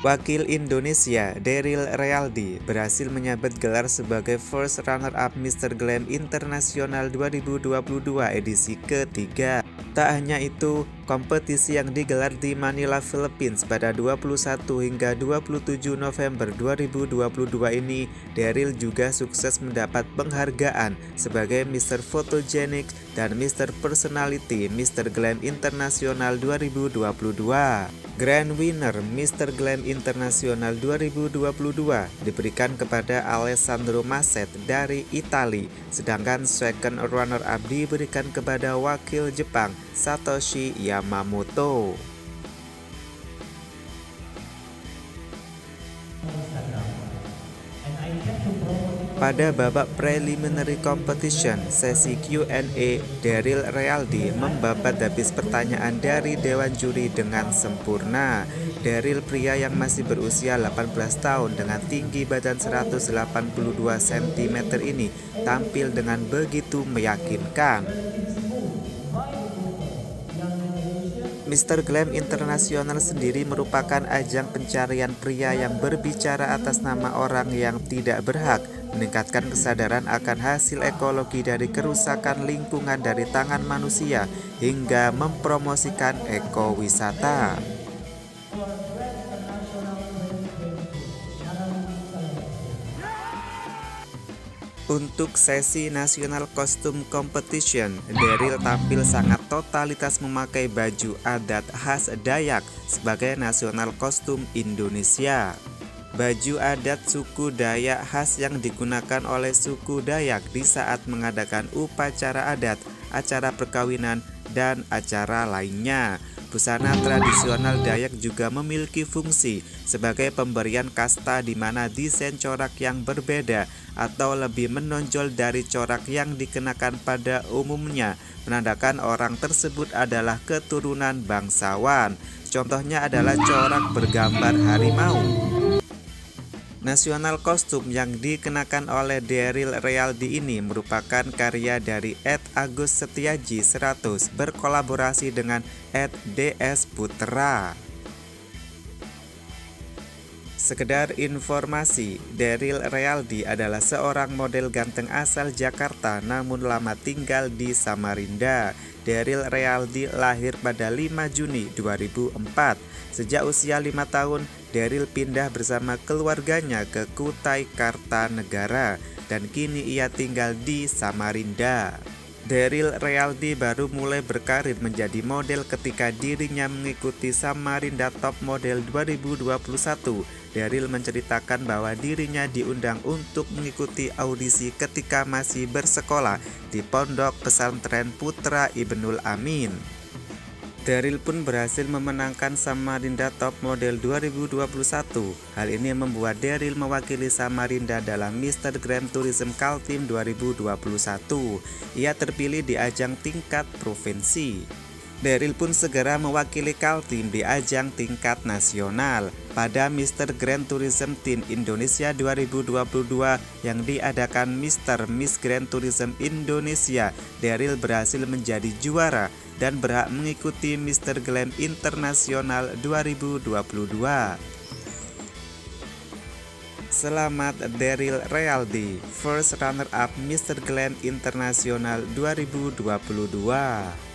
Wakil Indonesia Daryl Realdi berhasil menyabet gelar sebagai first runner-up Mr. Glam Internasional 2022 edisi ketiga. Tak hanya itu, kompetisi yang digelar di Manila, Philippines pada 21 hingga 27 November 2022 ini, Daryl juga sukses mendapat penghargaan sebagai Mr. Photogenic dan Mr. Personality Mr. Glam Internasional 2022. Grand Winner Mr. Glam Internasional 2022 diberikan kepada Alessandro Masset dari Italia, sedangkan second runner-up diberikan kepada wakil Jepang Satoshi Yamamoto. Pada babak preliminary competition, sesi Q&A, Daryl Realdi membabat habis pertanyaan dari dewan juri dengan sempurna. Daryl pria yang masih berusia 18 tahun dengan tinggi badan 182 cm ini tampil dengan begitu meyakinkan. Mr. Glam Internasional sendiri merupakan ajang pencarian pria yang berbicara atas nama orang yang tidak berhak, meningkatkan kesadaran akan hasil ekologi dari kerusakan lingkungan dari tangan manusia, hingga mempromosikan ekowisata. Untuk sesi National Costume Competition, Daryl tampil sangat totalitas memakai baju adat khas Dayak sebagai nasional kostum Indonesia. Baju adat suku Dayak khas yang digunakan oleh suku Dayak di saat mengadakan upacara adat, acara perkawinan, dan acara lainnya. Busana tradisional Dayak juga memiliki fungsi sebagai pemberian kasta di mana desain corak yang berbeda atau lebih menonjol dari corak yang dikenakan pada umumnya menandakan orang tersebut adalah keturunan bangsawan. Contohnya adalah corak bergambar harimau. Nasional kostum yang dikenakan oleh Daryl Realdi ini merupakan karya dari Ed Agus Setiaji 100 berkolaborasi dengan Ed DS Putra. Sekedar informasi, Daryl Realdi adalah seorang model ganteng asal Jakarta namun lama tinggal di Samarinda. Daryl Realdi lahir pada 5 Juni 2004. Sejak usia 5 tahun, Daryl pindah bersama keluarganya ke Kutai Kartanegara dan kini ia tinggal di Samarinda. Daryl Realdi baru mulai berkarir menjadi model ketika dirinya mengikuti Samarinda Top Model 2021. Daryl menceritakan bahwa dirinya diundang untuk mengikuti audisi ketika masih bersekolah di Pondok Pesantren Putra Ibnul Amin. Daryl pun berhasil memenangkan Samarinda Top Model 2021. Hal ini membuat Daryl mewakili Samarinda dalam Mr. Grand Tourism Kaltim 2021. Ia terpilih di ajang tingkat provinsi. Daryl pun segera mewakili Kaltim di ajang tingkat nasional pada Mr. Grand Tourism Teen Indonesia 2022 yang diadakan Mr. Miss Grand Tourism Indonesia. Daryl berhasil menjadi juara dan berhak mengikuti Mr. Glam Internasional 2022. Selamat Daryl Realdi, first runner-up Mr. Glam Internasional 2022.